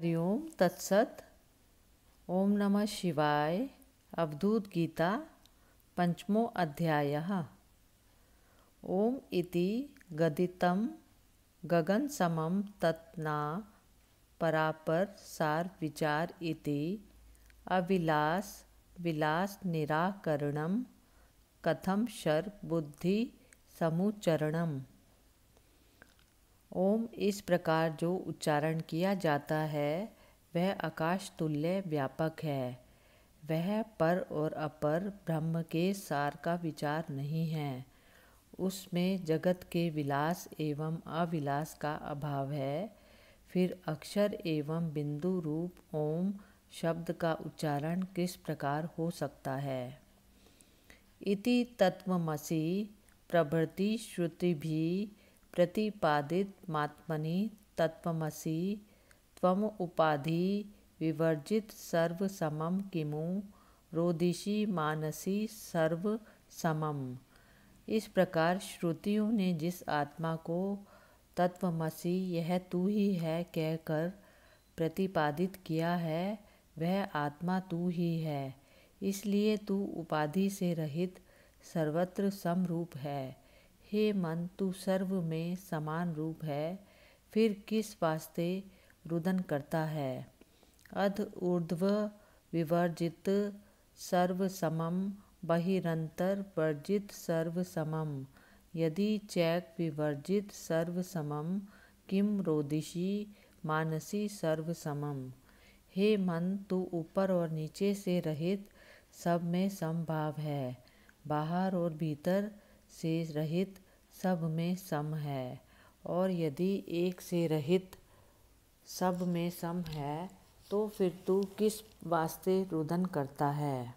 हरिओम तत्सत। ओम नमः शिवाय। अवधूत गीता, पंचमो अध्यायः। ओम इति गदितं गगनसमं तत् परापर सार विचार इति, अविलास विलास निराकरणम कथम शर बुद्धि समुचरणम ओम इस प्रकार जो उच्चारण किया जाता है, वह आकाश तुल्य व्यापक है। वह पर और अपर ब्रह्म के सार का विचार नहीं है। उसमें जगत के विलास एवं अविलास का अभाव है। फिर अक्षर एवं बिंदु रूप ओम शब्द का उच्चारण किस प्रकार हो सकता है? इति तत्वमसी प्रभृति श्रुति भी प्रतिपादित मात्मनि तत्वमसि त्वम उपाधि विवर्जित सर्व समम किमु? रोदिशी मानसी सर्व समम इस प्रकार श्रुतियों ने जिस आत्मा को तत्वमसी यह तू ही है कहकर प्रतिपादित किया है, वह आत्मा तू ही है। इसलिए तू उपाधि से रहित सर्वत्र समरूप है। हे मन, तू सर्व में समान रूप है, फिर किस वास्ते रुदन करता है? अध ऊर्ध्व विवर्जित सर्व समम, बहिरंतर वर्जित सर्व समम। यदि चैक विवर्जित सर्व समम, किम रोदिशी मानसी सर्व समम? हे मन, तू ऊपर और नीचे से रहित सब में समभाव है, बाहर और भीतर से रहित सब में सम है। और यदि एक से रहित सब में सम है तो फिर तू किस वास्ते रुदन करता है?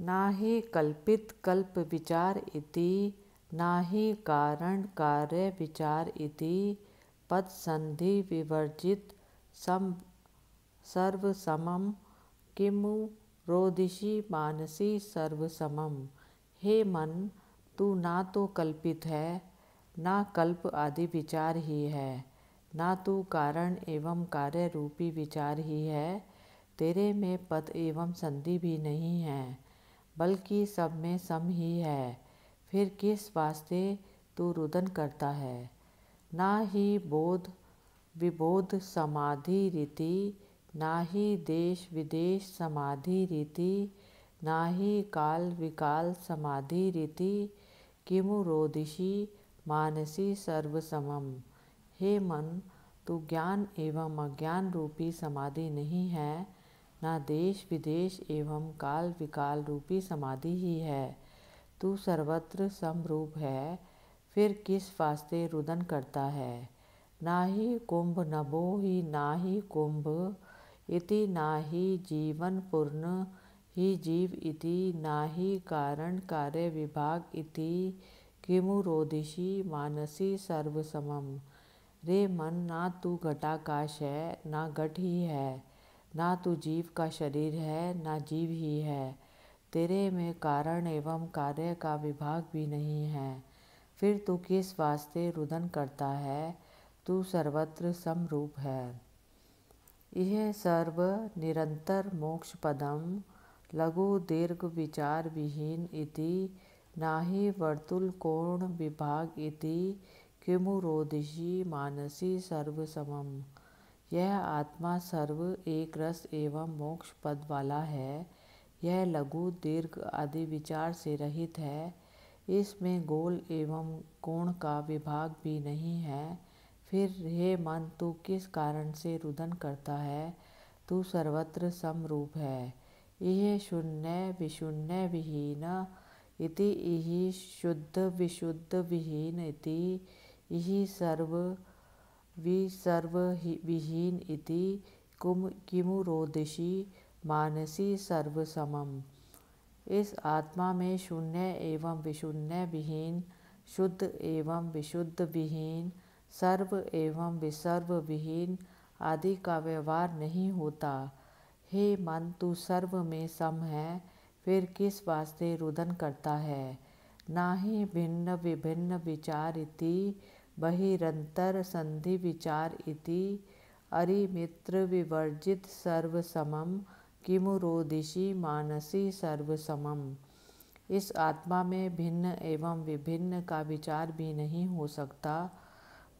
ना ही कल्पित कल्प विचार इति ना ही कारण कार्य विचार इति, पद संधि विवर्जित सम सर्व समम किमु रोदिशी मानसी सर्वसमम हे मन, तू ना तो कल्पित है, ना कल्प आदि विचार ही है। ना तू कारण एवं कार्य रूपी विचार ही है, तेरे में पद एवं संधि भी नहीं है, बल्कि सब में सम ही है। फिर किस वास्ते तू रुदन करता है? ना ही बोध, विबोध, समाधि, रीति ना ही देश विदेश समाधि रीति ना ही काल विकाल समाधि रीति, किमु रोदिशी मानसी सर्वसमम। हे मन, तू ज्ञान एवं अज्ञान रूपी समाधि नहीं है, ना देश विदेश एवं काल विकाल रूपी समाधि ही है। तू सर्वत्र समरूप है, फिर किस वास्ते रुदन करता है? ना ही कुंभ नभो ही ना ही कुंभ इति नाहि जीवन पूर्ण, ही जीव इति नाहि कारण कार्य विभाग इति किमु रोदिशी मानसी सर्वसमम। रे मन ना तू घटाकाश है, ना घट ही है, ना तू जीव का शरीर है, ना जीव ही है। तेरे में कारण एवं कार्य का विभाग भी नहीं है। फिर तू किस वास्ते रुदन करता है? तू सर्वत्र समरूप है। यह सर्व निरंतर मोक्ष पदम लघु दीर्घ विचार विहीन इति, नाहि वर्तुल कोण विभाग इति किमु रोदिशी मानसी सर्व समम यह आत्मा सर्व एक रस एवं मोक्ष पद वाला है। यह लघु दीर्घ आदि विचार से रहित है। इसमें गोल एवं कोण का विभाग भी नहीं है। फिर, हे मन, तू किस कारण से रुदन करता है? तू सर्वत्र समरूप है। यह शून्य विशून्य विहीन, इति इहि शुद्ध विशुद्ध विहीन इति, इहि सर्व विसर्व विहीन इति, कुम किमु रोदिशी मानसी सर्व समम इस आत्मा में शून्य एवं विशून्य विहीन, शुद्ध एवं विशुद्ध विहीन सर्व एवं विसर्व विहीन आदि का व्यवहार नहीं होता। हे मन, तू सर्व में सम है, फिर किस वास्ते रुदन करता है? ना ही भिन्न विभिन्न विचार इति, बहिरंतर संधि विचार इति अरिमित्र विवर्जित सर्व समम, किमु रोदिशी मानसी सर्व समम। इस आत्मा में भिन्न एवं विभिन्न का विचार भी नहीं हो सकता।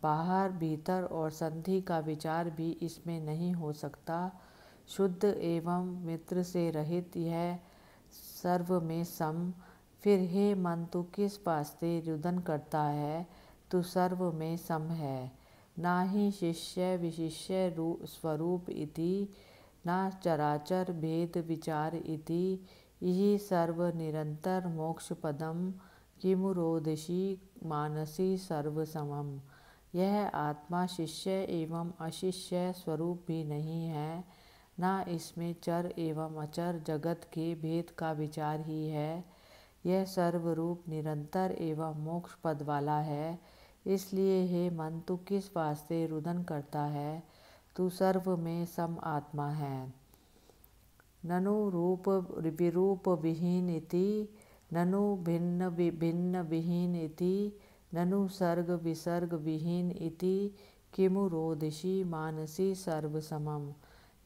बाहर, भीतर और संधि का विचार भी इसमें नहीं हो सकता। शुद्ध एवं मित्र से रहित यह सर्व में सम फिर हे मन तू किस वास्ते रुदन करता है? तू सर्व में सम है। ना ही शिष्य विशिष्य स्वरूप इति, ना चराचर भेद विचार इति। यही सर्व निरंतर मोक्ष पदम किमुरोदशी मानसी सर्व समम यह आत्मा शिष्य एवं अशिष्य स्वरूप भी नहीं है, ना इसमें चर एवं अचर जगत के भेद का विचार ही है। यह सर्वरूप निरंतर एवं मोक्ष पद वाला है। इसलिए हे मन, तू किस वास्ते रुदन करता है? तू सर्व में सम आत्मा है। ननु रूप विरूप विहीन इति, ननु भिन्न विभिन्न विहीन इति ननु सर्ग विसर्ग विहीन इति किमु रोदिशी मानसी सर्व समम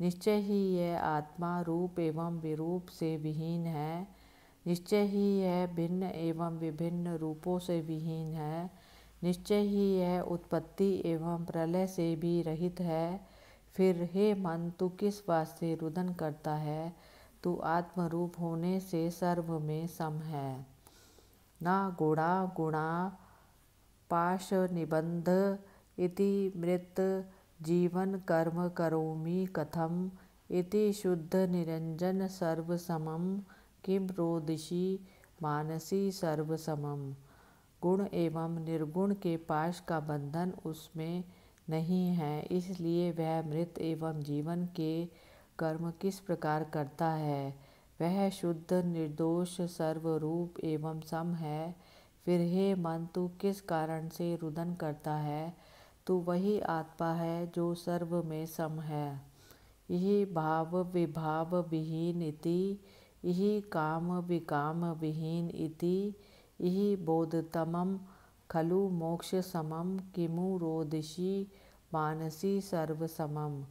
निश्चय ही यह आत्मा रूप एवं विरूप से विहीन है। निश्चय ही यह भिन्न एवं विभिन्न रूपों से विहीन है। निश्चय ही यह उत्पत्ति एवं प्रलय से भी रहित है। फिर हे मन, तू किस वास्ते रुदन करता है? तू आत्मरूप होने से सर्व में सम है। ना गुणा गुणा पाश निबंध इति मृत जीवन कर्म करोमि कथम इति शुद्ध निरंजन सर्व समम किम रोदिशी मानसी सर्व समम गुण एवं निर्गुण के पाश का बंधन उसमें नहीं है, इसलिए वह मृत एवं जीवन के कर्म किस प्रकार करता है? वह शुद्ध निर्दोष सर्वरूप एवं सम है फिर हे मन, तू किस कारण से रुदन करता है? तू वही आत्मा है जो सर्व में सम है। यही भाव विभाव विहीन इति, यही काम विकाम विहीन इति, यही बोधतमम खलु मोक्ष समम, किमु रोदिशी मानसी सर्व समम।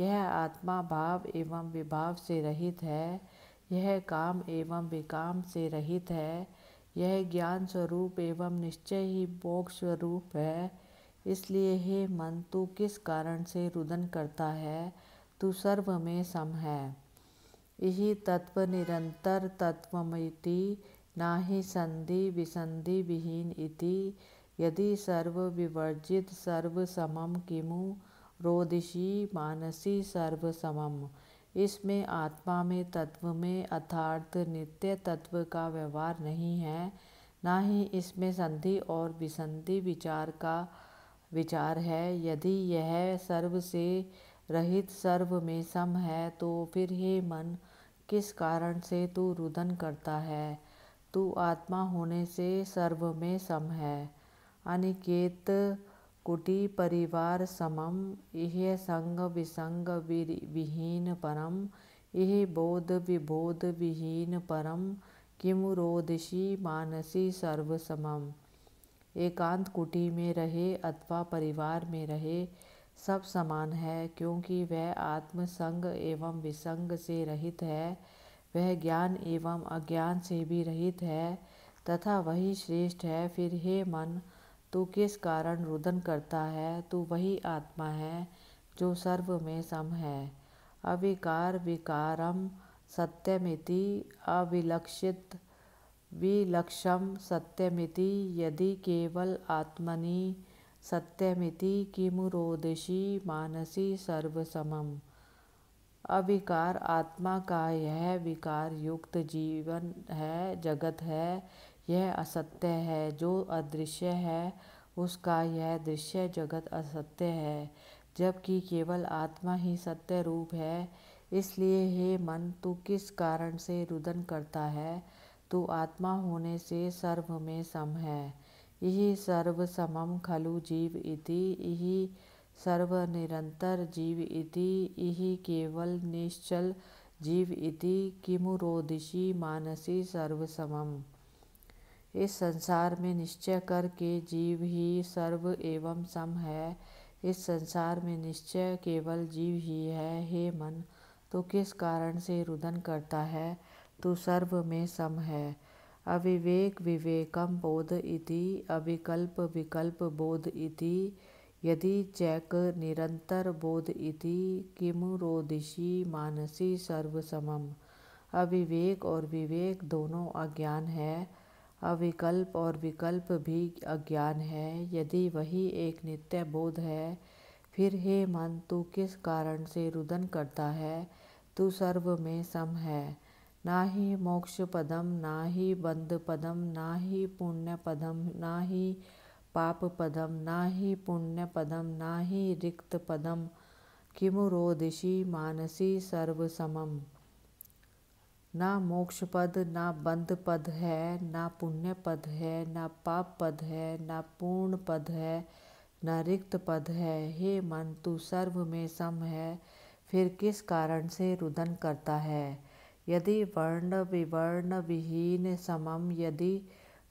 यह आत्मा भाव एवं विभाव से रहित है, यह काम एवं विकाम से रहित है यह ज्ञान स्वरूप एवं निश्चय ही मोक्ष स्वरूप है। इसलिए हे मन, तू किस कारण से रुदन करता है? तू सर्व में सम है। यही तत्व निरंतर तत्वमिति ना ही संधि विसंधि विहीन इति। यदि सर्व विवर्जित सर्व समम किमु? रोदिशी मानसी सर्व समम। इसमें आत्मा में, तत्व में अर्थार्थ नित्य तत्व का व्यवहार नहीं है, ना ही इसमें संधि और विसंधि विचार का विचार है। यदि यह सर्व से रहित सर्व में सम है तो फिर हे मन, किस कारण से तू रुदन करता है? तू आत्मा होने से सर्व में सम है। अनिकेत कुटी परिवार समम यह संग विसंग विहीन परम यह बोध विबोध विहीन परम किमुरोदशी मानसी सर्व समम एकांत कुटी में रहे अथवा परिवार में रहे, सब समान है, क्योंकि वह आत्म संग एवं विसंग से रहित है, वह ज्ञान एवं अज्ञान से भी रहित है, तथा वही श्रेष्ठ है, फिर हे मन तू किस कारण रुदन करता है, तू वही आत्मा है जो सर्व में सम है। अविकार विकारम सत्यमिति अविलक्षित विलक्षम सत्यमिति यदि केवल आत्मनि सत्यमिति किमुरोदशी मानसी सर्वसमम। अविकार आत्मा का यह विकार युक्त जीवन है, जगत है यह असत्य है। जो अदृश्य है, उसका यह दृश्य जगत असत्य है, जबकि केवल आत्मा ही सत्य रूप है। इसलिए हे मन, तू किस कारण से रुदन करता है? तू आत्मा होने से सर्व में सम है। यही सर्व समम खलु जीव इति यही सर्व निरंतर जीव इति यही केवल निश्चल जीव इति किमुरोदिशी मानसी सर्व समम। इस संसार में निश्चय करके जीव ही सर्व एवं सम है। इस संसार में निश्चय केवल जीव ही है। हे मन तो किस कारण से रुदन करता है? तू सर्व में सम है। अविवेक विवेकम बोध इति, अविकल्प विकल्प बोध इति, यदि चैक निरंतर बोध इति किमुरोदिशी मानसी सर्वसमम। अविवेक और विवेक दोनों अज्ञान है। अविकल्प और विकल्प भी अज्ञान है। यदि वही एक नित्य बोध है, फिर हे मन, तू किस कारण से रुदन करता है? तू सर्व में सम है। ना ही मोक्ष पदम, ना ही बंद पदम, ना ही पुण्य पदम, ना ही पाप पदम, ना ही पुण्य पदम, ना ही रिक्त पदम। किमुरोदिशी मानसी सर्व समम ना मोक्ष पद, ना बंद पद है, ना पुण्य पद है, ना पाप पद है, ना पूर्ण पद है, न रिक्त पद है। हे मन, तू सर्व में सम है, फिर किस कारण से रुदन करता है? यदि वर्ण विवर्ण विहीन समम, यदि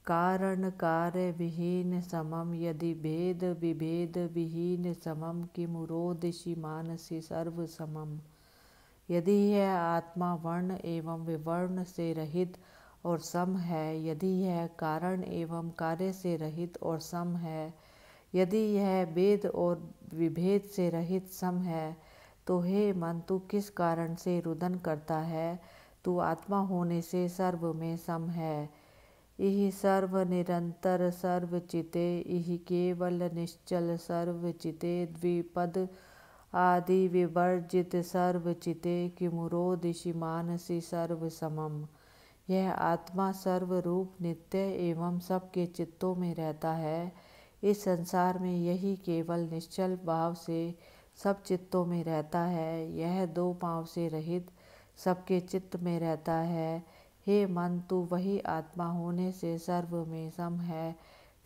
कारण कार्य विहीन समम, यदि भेद विभेद विहीन समम किमुरोदिशी मानसी सर्व समम यदि यह आत्मा वर्ण एवं विवर्ण से रहित और सम है, यदि यह कारण एवं कार्य से रहित और सम है, यदि यह वेद और विभेद से रहित सम है तो हे मन, तू किस कारण से रुदन करता है? तू आत्मा होने से सर्व में सम है। इह सर्व निरंतर, सर्व चिते इह केवल निश्चल, सर्व चिते द्विपद आदि विवर्जित सर्व चिते किमुरो दिशि मानसी सर्व समम यह आत्मा सर्व रूप नित्य एवं सबके चित्तों में रहता है। इस संसार में यही केवल निश्चल भाव से सब चित्तों में रहता है। यह दो पाँव से रहित सबके चित्त में रहता है। हे मन, तू वही आत्मा होने से सर्व में सम है,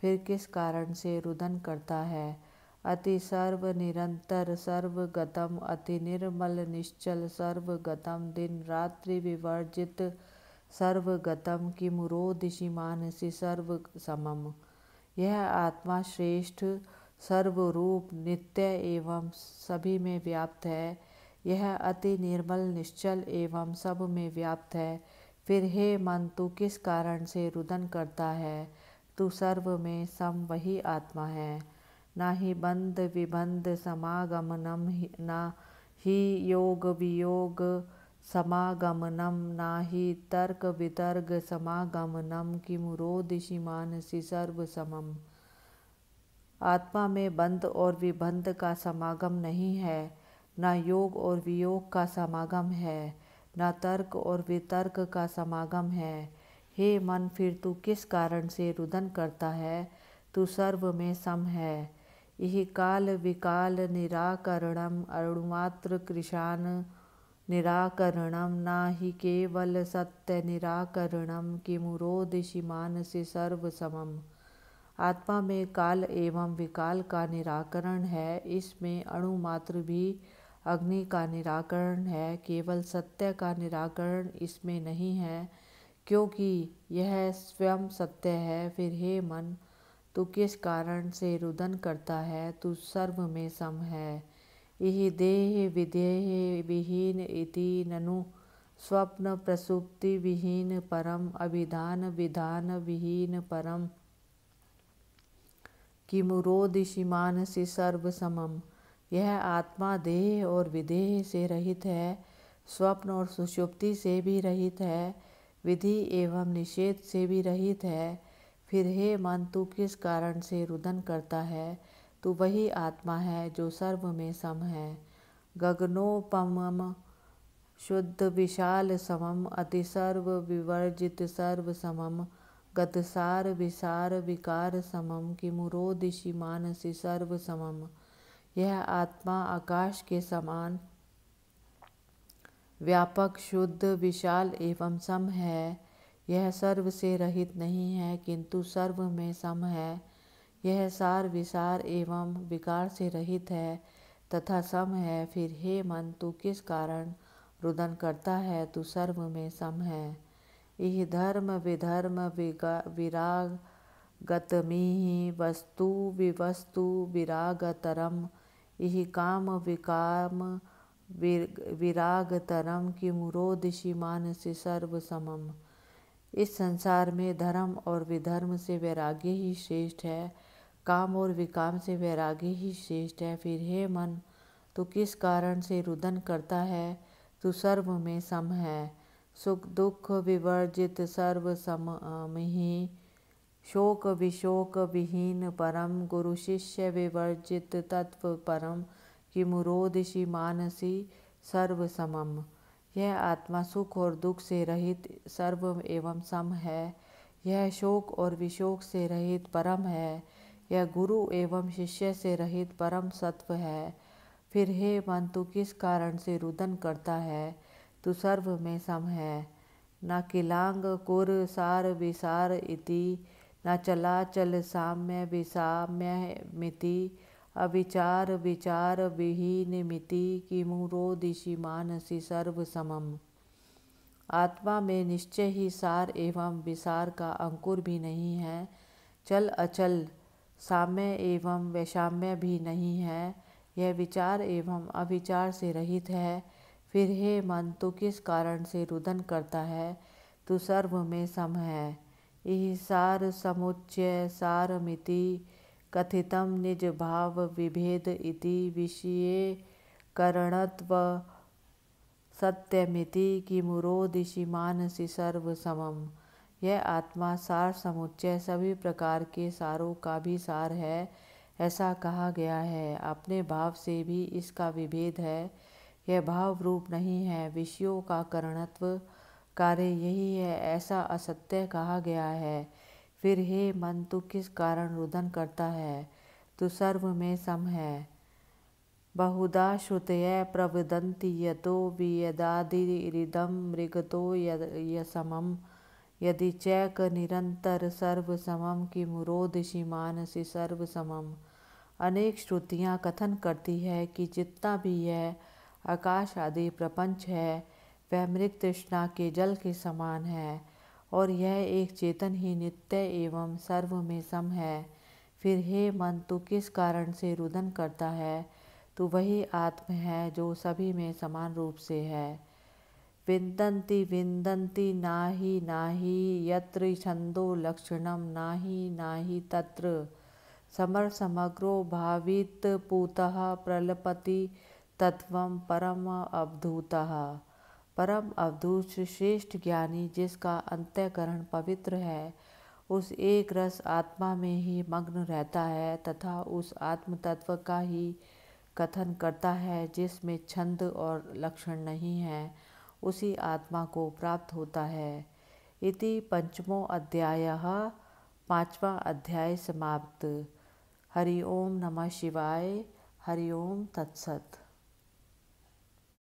फिर किस कारण से रुदन करता है? अति सर्व निरंतर सर्वगतम अति निर्मल, निश्चल सर्वगतम दिन रात्रि विवर्जित सर्वगतम की मुरोदिशि मानसी सर्व समम। यह आत्मा श्रेष्ठ सर्वरूप नित्य एवं सभी में व्याप्त है। यह अति निर्मल, निश्चल एवं सब में व्याप्त है। फिर हे मन, तू किस कारण से रुदन करता है? तू सर्व में सम वही आत्मा है। ना ही बंद विबंध समागमनम ना ही योग वियोग समागमनम ना ही तर्क वितर्क समागमनम कि मुरोदिशी मानसी सर्व समम आत्मा में बंध और विबंध का समागम नहीं है, ना योग और वियोग का समागम है, न तर्क और वितर्क का समागम है। हे मन, फिर तू किस कारण से रुदन करता है? तू सर्व में सम है। यही काल विकाल निराकरणम अरुणमात्र कृषान निराकरणम ना ही केवल सत्य निराकरणम किमुरोदिशि मानसी सर्व समम आत्मा में काल एवं विकाल का निराकरण है, इसमें अणुमात्र भी अग्नि का निराकरण है, केवल सत्य का निराकरण इसमें नहीं है, क्योंकि यह स्वयं सत्य है, फिर हे मन तू किस कारण से रुदन करता है? तू सर्व में सम है। यही देह विदेह विहीन इति ननु। स्वप्न प्रसुप्ति विहीन परम। अभिधान विधान विहीन परम। किमुरोदिशि से सर्व समम। यह आत्मा देह और विदेह से रहित है। स्वप्न और सुषुप्ति से भी रहित है। विधि एवं निषेध से भी रहित है। फिर हे मन, तू किस कारण से रुदन करता है? तू वही आत्मा है जो सर्व में सम है। गगनोपम शुद्ध विशाल समम, अति सर्व विवर्जित सर्व समम गतसार विसार विकार समम कि मुरोदिशि मानसी सर्व समम। यह आत्मा आकाश के समान व्यापक, शुद्ध, विशाल एवं सम है। यह सर्व से रहित नहीं है, किंतु सर्व में सम है। यह सार विसार एवं विकार से रहित है तथा सम है। फिर, हे मन, तू किस कारण रुदन करता है? तू सर्व में सम है। इह धर्म विधर्म विराग गतमिहि वस्तु विवस्तु विरागतरम। इह काम विकाम विरागतरम किमुरोदिशि मानसी सर्व समम इस संसार में धर्म और विधर्म से वैराग्य ही श्रेष्ठ है, काम और विकाम से वैराग्य ही श्रेष्ठ है। फिर, हे मन, तू किस कारण से रुदन करता है? तू सर्व में सम है। सुख दुख विवर्जित सर्व सम ही शोक विशोक विहीन परम गुरु शिष्य विवर्जित तत्व परम कि किमुरोदिशि मानसी सर्व समम। यह आत्मा सुख और दुख से रहित सर्व एवं सम है। यह शोक और विशोक से रहित परम है। यह गुरु एवं शिष्य से रहित परम सत्व है। फिर हे मन, तू किस कारण से रुदन करता है? तू सर्व में सम है। न किलांग कुर सार विसार इति, न चलाचल साम्य विसाम्य मिति। अविचार विचार विहीन मिति किमुरो दिशि मानसी सर्व समम आत्मा में निश्चय ही सार एवं विसार का अंकुर भी नहीं है। चल अचल, साम्य एवं वैषाम्य भी नहीं है। यह विचार एवं अविचार से रहित है। फिर हे मन, तू किस कारण से रुदन करता है? तू सर्व में सम है। यह सार समुच्चय सारमिति कथितम निज भाव विभेद इति विषय करणत्व सत्यमिति किमुरो दिशि मानसी सर्व समम यह आत्मा सार समुच्चय सभी प्रकार के सारों का भी सार है, ऐसा कहा गया है। अपने भाव से भी इसका विभेद है। यह भाव रूप नहीं है। विषयों का करणत्व कार्य यही है, ऐसा असत्य कहा गया है। फिर हे मन, तू किस कारण रुदन करता है? तू सर्व में सम है। बहुधा श्रुतय प्रवदंती, यतो वियदादिदम मृगतो यसमम यदि चैक निरंतर सर्व समम की मुरोदिशि मानसी सर्व समम अनेक श्रुतियाँ कथन करती है कि जितना भी यह आकाश आदि प्रपंच है, वह मृग तृष्णा के जल के समान है। और यह एक चेतन ही नित्य एवं सर्व में सम है। फिर, हे मन, तू किस कारण से रुदन करता है? तू वही आत्म है जो सभी में समान रूप से है। विंदंती विंदंती, नाही नाही, यत्र छंदो लक्षणम, नाही नाही तत्र। समर समग्रो भावित पूतः प्रलपति तत्व परम अवधूतः। परम अवधूत श्रेष्ठ ज्ञानी जिसका अंत्यकरण पवित्र है, उस एक रस आत्मा में ही मग्न रहता है तथा उस आत्म तत्व का ही कथन करता है जिसमें छंद और लक्षण नहीं है, उसी आत्मा को प्राप्त होता है। इति पंचमो अध्याय पांचवा अध्याय समाप्त। हरि ओम नमः शिवाय, हरि ओम तत्सत।